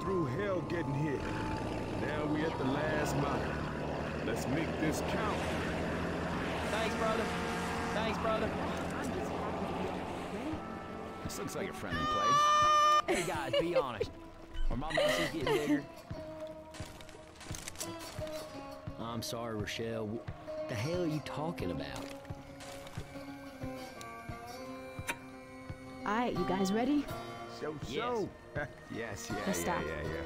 through hell getting hit. Now we at the last mile. Let's make this count. Thanks, brother. Thanks, brother. This looks like a friendly place. Hey, guys, be honest. Are my muscles getting bigger? I'm sorry, Rochelle. What the hell are you talking about? Alright, you guys ready? So, Yes. so. yes, yeah, Let's yeah, stop. yeah, yeah.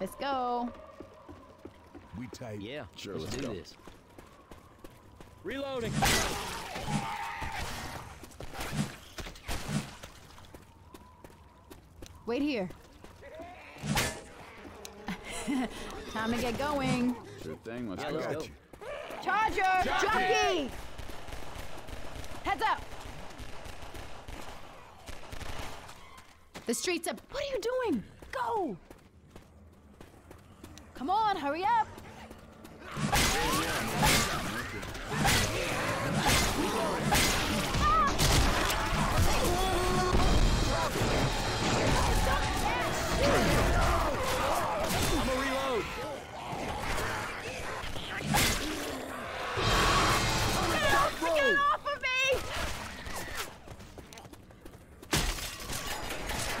Let's go. We tight. Yeah, Sure, let's, let's do go. this. Reloading. Wait here. Time to get going. Sure thing, let's Yeah, go. let's Got go. you. Charger! Jockey! Jockey! Heads up! The streets up. What are you doing? Go! Come on, hurry up!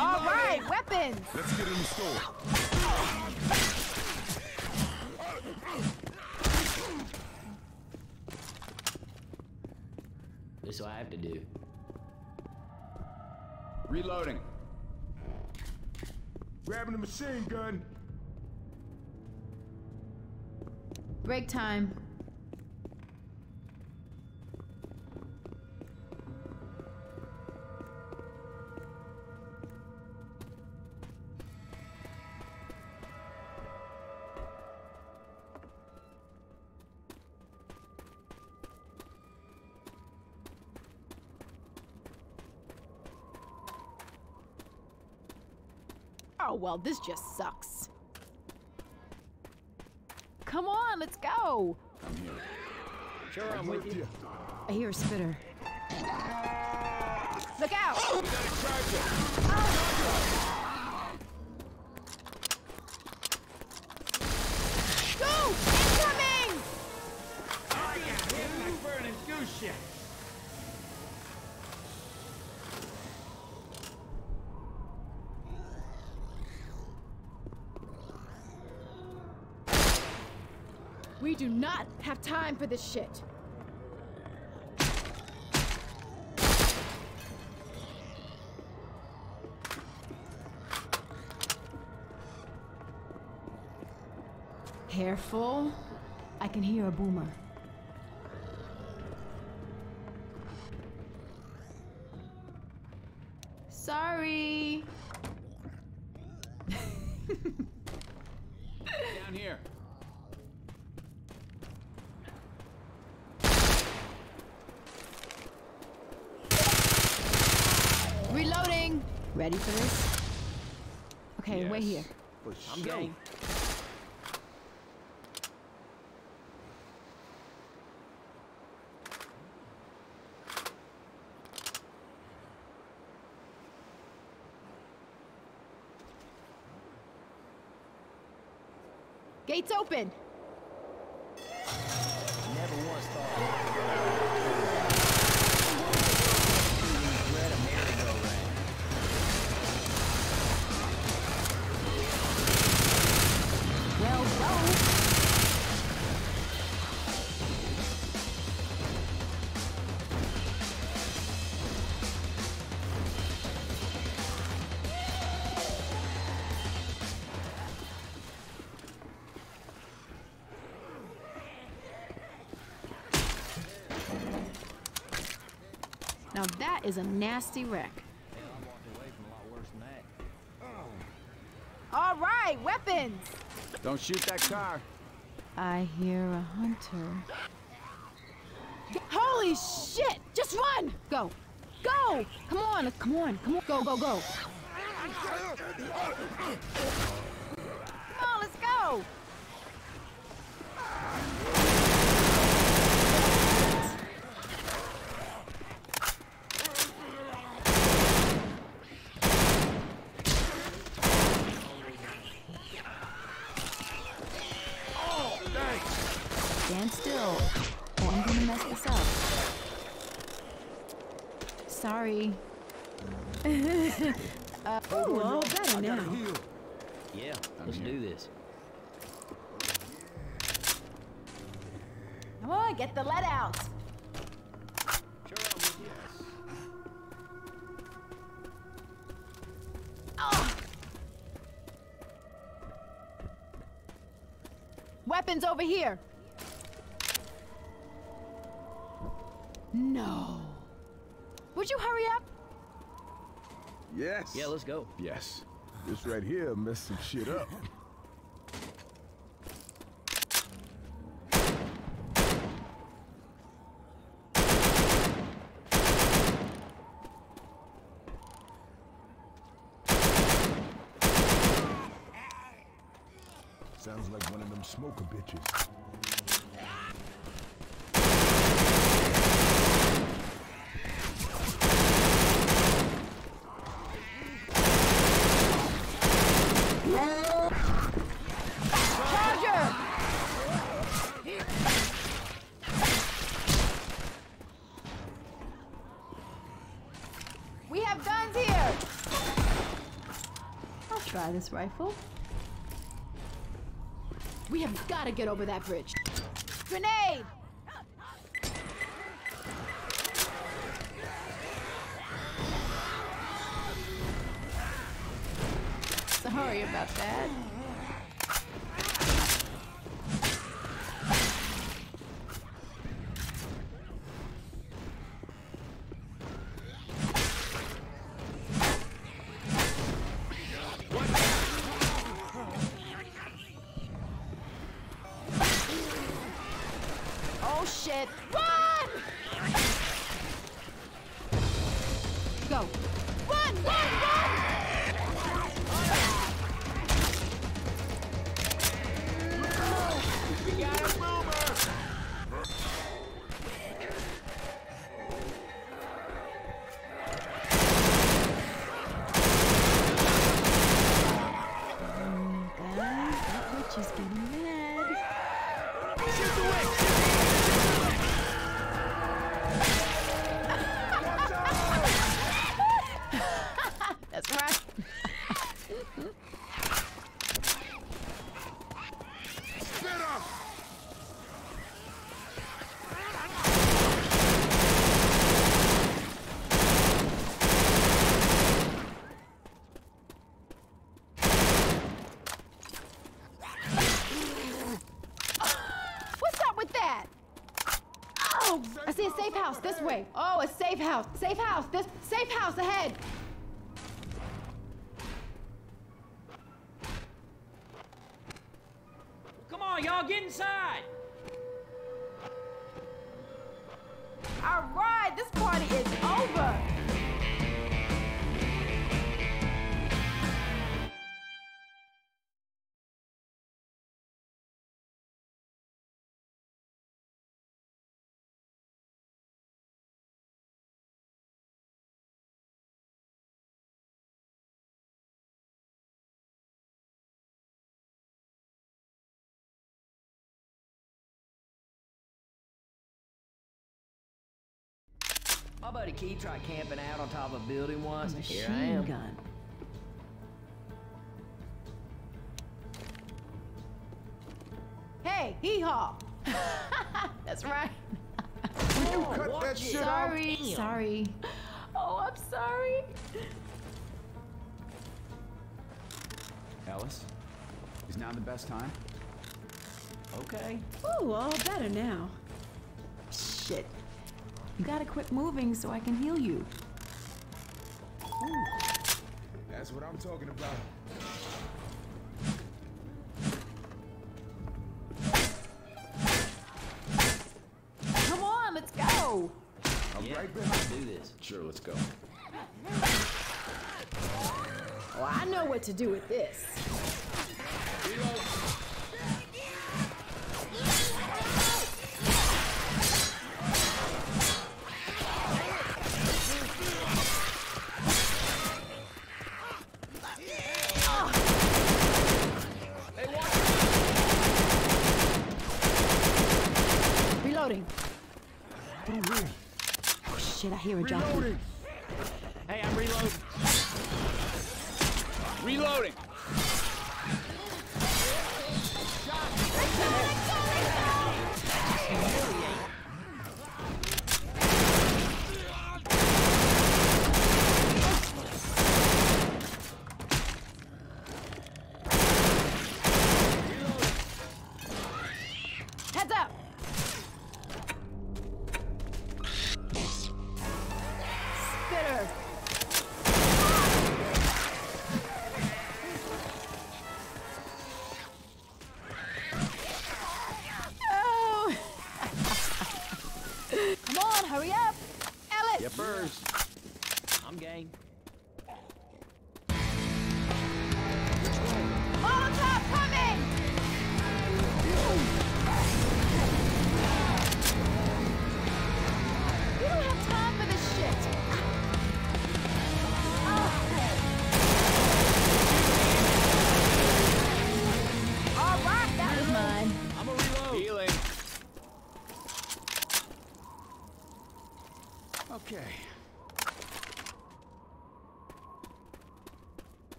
All right, weapons! Let's get in the store. This is what I have to do. Reloading. Grabbing the machine gun. Break time. Well, this just sucks. Come on, let's go. I'm here. Sure, I'm with you. I hear a spitter. Look out! Go! We do not have time for this shit. Careful. I can hear a boomer. Sorry. Down here. Reloading. Ready for this? Wait here. For I'm sure. game. Gates open. Is a nasty wreck. Hell, I walked away from a lot worse than that. All right, weapons. Don't shoot that car. I hear a hunter. Holy shit! Just run! Go! Go! Come on, come on, come on. Go, go, go. Come on, let's go! Stand still, or I'm gonna mess this up. Sorry. uh, oh, all better now. Yeah, let's do this. Come on, get the lead out. Weapons over here. Would you hurry up? Yes. Yeah, let's go. Yes. This right here messed some shit up. Sounds like one of them smoker bitches. Charger! We have guns here! This rifle. We have got to get over that bridge. Grenade! Shit! Run! Go! This way. Oh, a safe house. Safe house. This safe house ahead. Come on, y'all, get inside. All right, this party is over. My buddy Keith tried camping out on top of a building once. Here I am. gun. Hey, hee haw. That's right. You oh, cut that shit out. Sorry, sorry. Oh, I'm sorry. Ellis? Is now the best time? Okay. Ooh, all better now. Shit. You gotta quit moving so I can heal you. Ooh. That's what I'm talking about. Come on, let's go! I'm yeah, right behind. Do this. Sure, let's go. Oh, I know what to do with this. here, Johnny.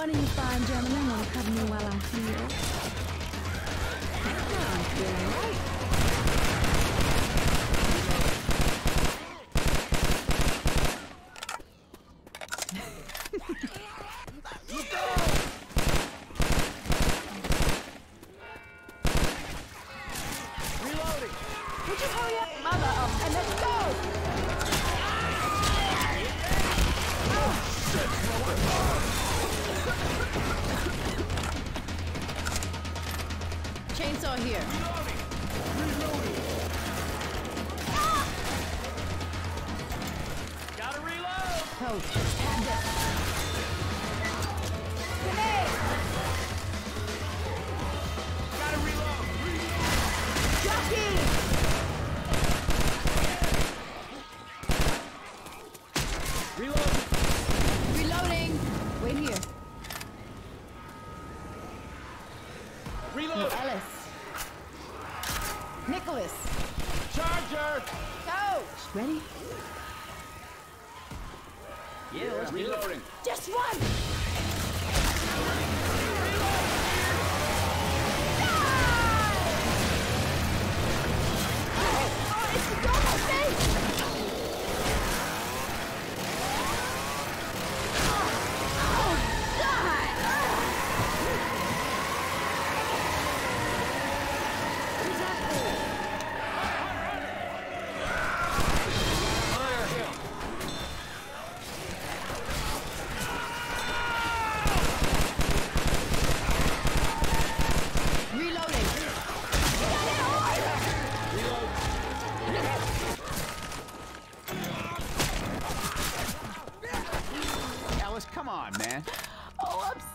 One don't you find German and cover me while I heal? I.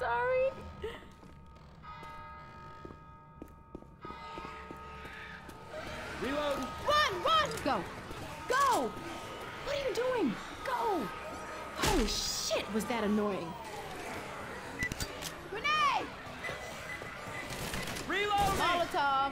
sorry. Reload. Run, run. Go. Go. What are you doing? Go. Holy shit, was that annoying. Renee. Reload. Molotov.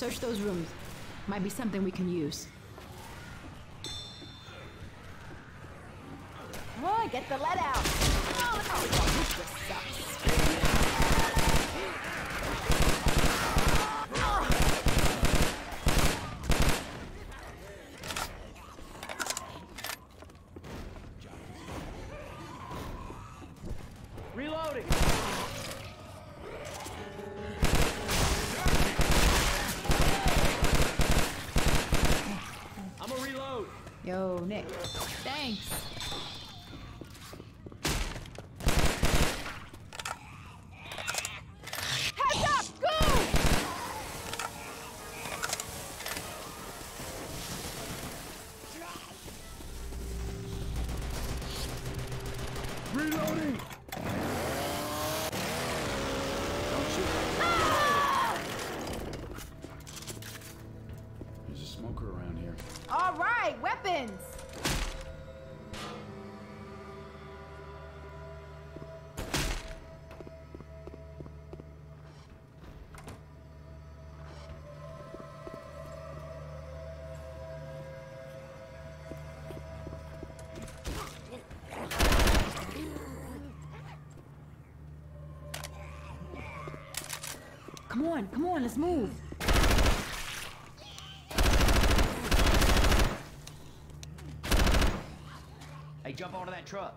Search those rooms. Might be something we can use. Come on, come on, let's move. Hey, jump onto that truck.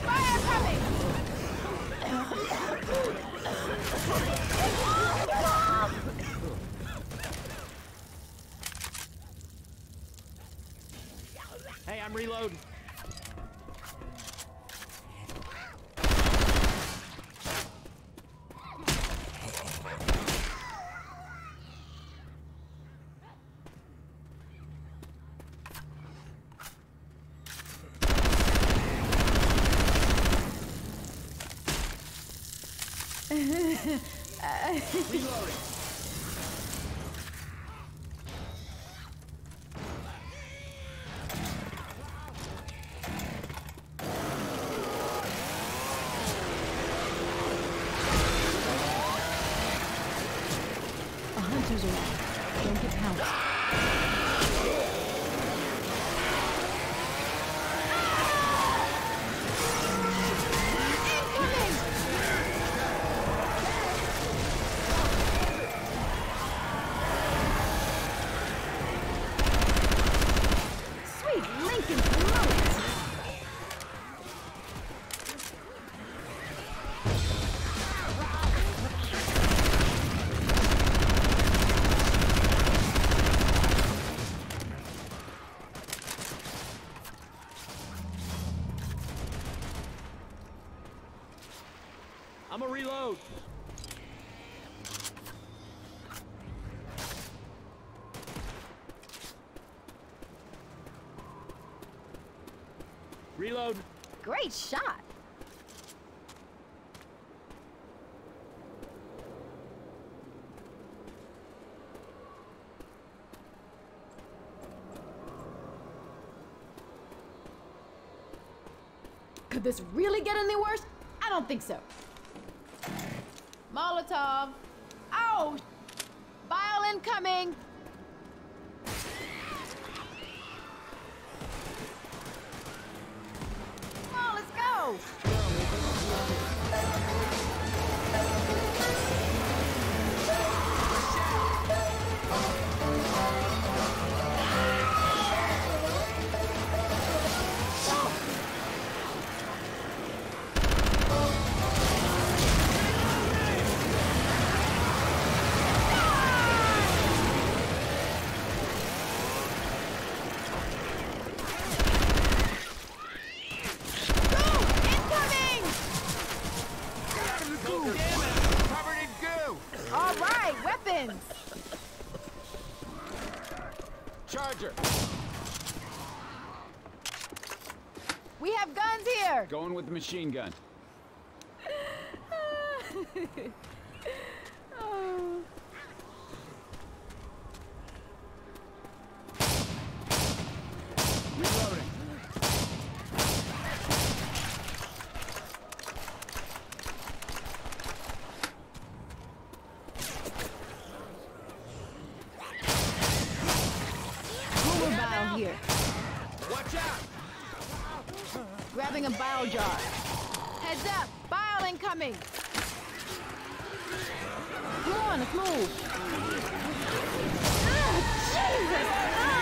Fire coming! Hey, I'm reloading. Reloading. A hunter's around. Don't get pounced. Sweet Lincoln promotes. I'm a reload. Reload. Great shot. Could this really get any worse? I don't think so. Molotov. Oh! Bile incoming! machine gun. here. Watch out! Grabbing a bile jar. Heads up! Bile incoming! Come on, let's move! Ah, Jesus! Oh!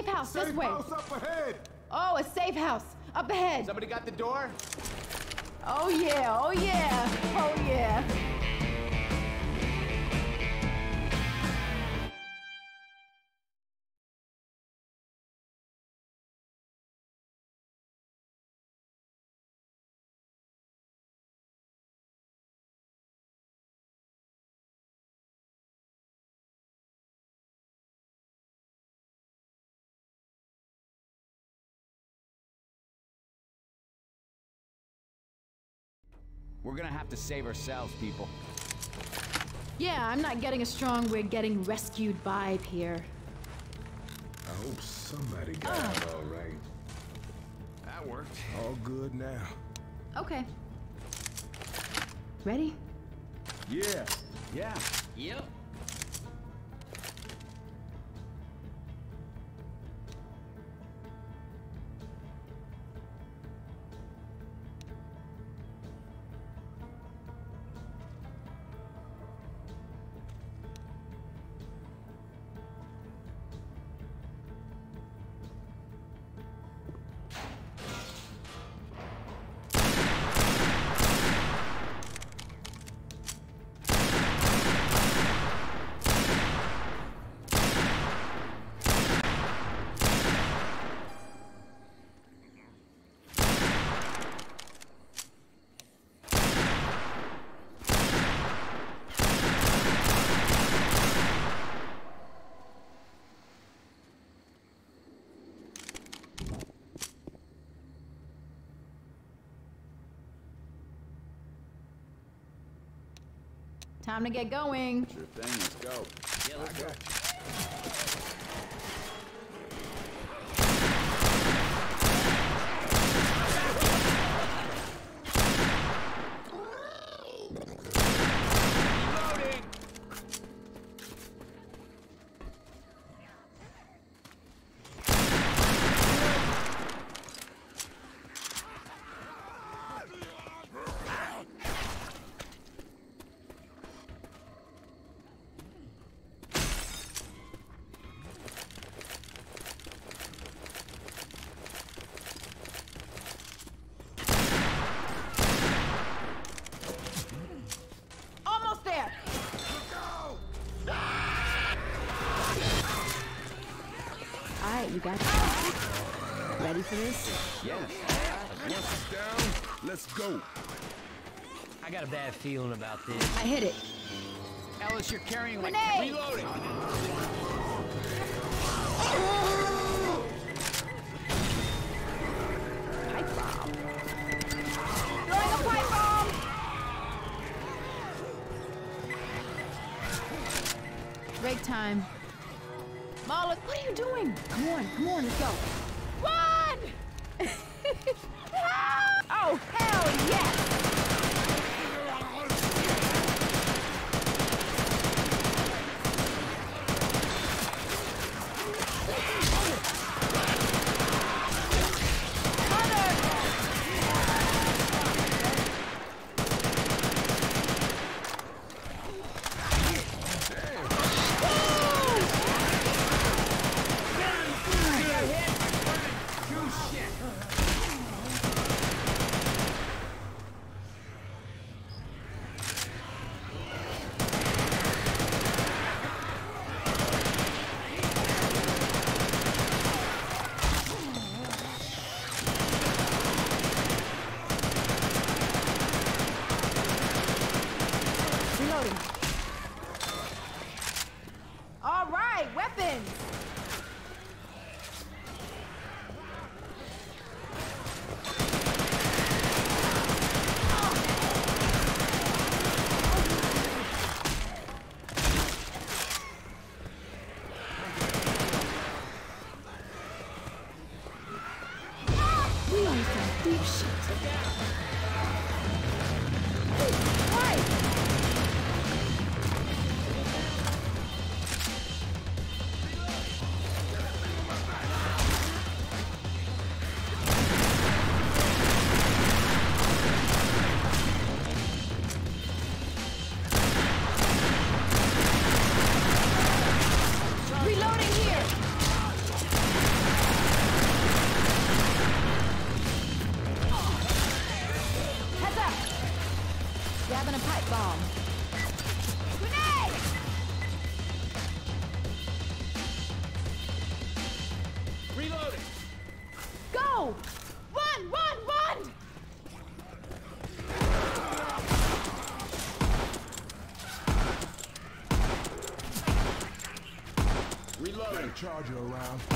I see a safe house this Safe way. house up ahead. Oh, a safe house up ahead. Somebody got the door? Oh yeah, oh yeah, oh yeah. We're gonna have to save ourselves, people. Yeah, I'm not getting a strong we're getting rescued vibe here. I hope somebody got it ah. all right. That worked. All good now. Okay. Ready? Yeah. Yeah. Yep. Time to get going. Sure thing, let's go. Yeah, let's go. Reloading! Almost there. All right, you got. Ready for this? Yes. Once down, let's go. I got a bad feeling about this. I hit it. Ellis, you're carrying like... Grenade! Reloading! Pipe Charger around.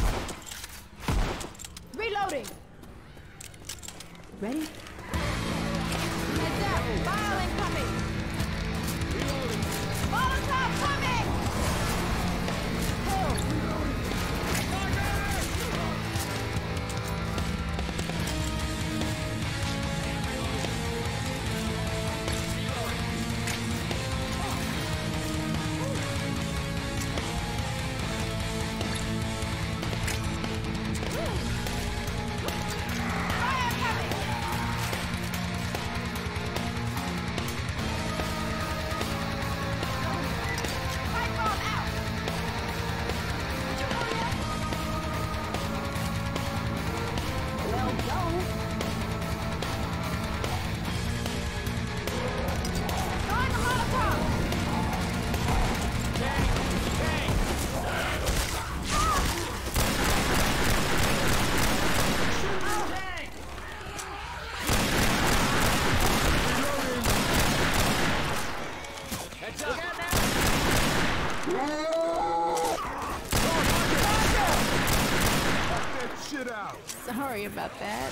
About that.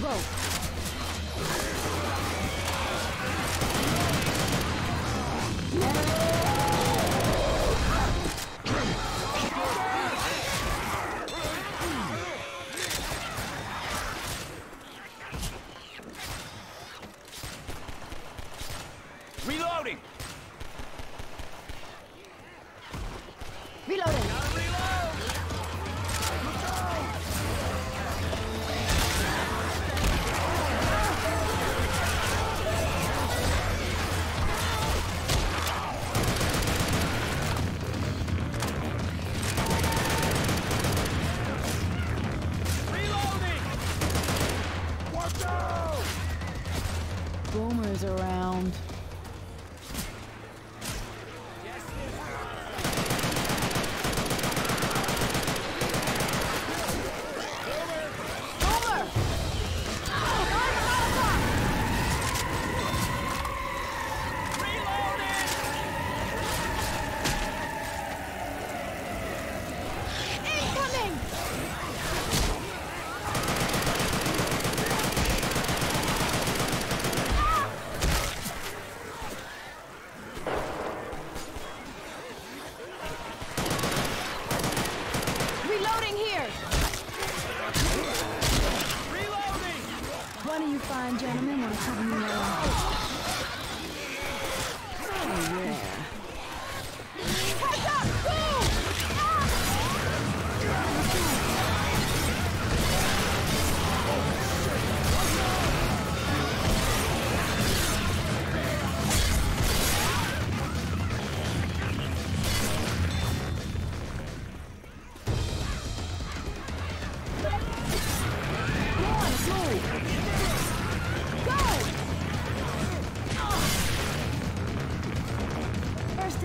Go,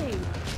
resting.